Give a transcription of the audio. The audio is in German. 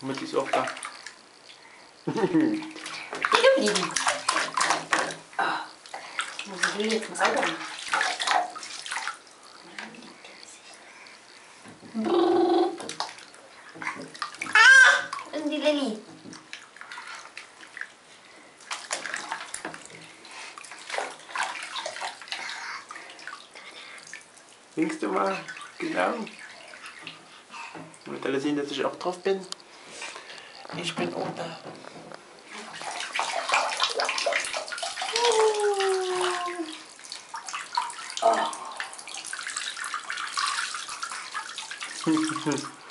Mutti ist auch da. Geblieben. Ah, muss ich jetzt mal sauber machen. Ah, und die Lilly. Winkst du mal? Genau. Wollt alle sehen, dass ich auch drauf bin? Ich bin da. Oh.